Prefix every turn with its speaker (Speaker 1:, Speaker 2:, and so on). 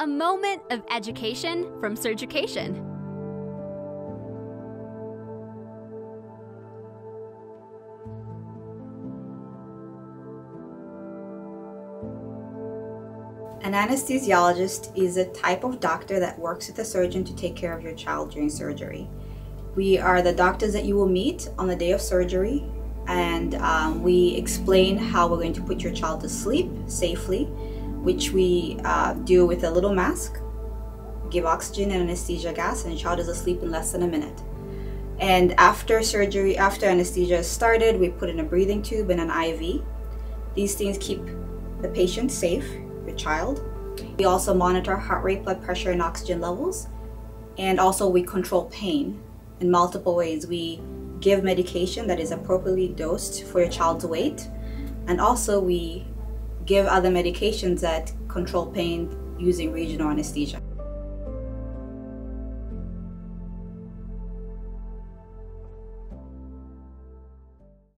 Speaker 1: A moment of education from Surgucation.
Speaker 2: An anesthesiologist is a type of doctor that works with the surgeon to take care of your child during surgery. We are the doctors that you will meet on the day of surgery and um, we explain how we're going to put your child to sleep safely, which we uh, do with a little mask, give oxygen and anesthesia gas, and the child is asleep in less than a minute. And after surgery, after anesthesia is started, we put in a breathing tube and an IV. These things keep the patient safe your child. We also monitor heart rate, blood pressure, and oxygen levels. And also we control pain in multiple ways. We give medication that is appropriately dosed for your child's weight. And also we give other medications that control pain using regional anesthesia.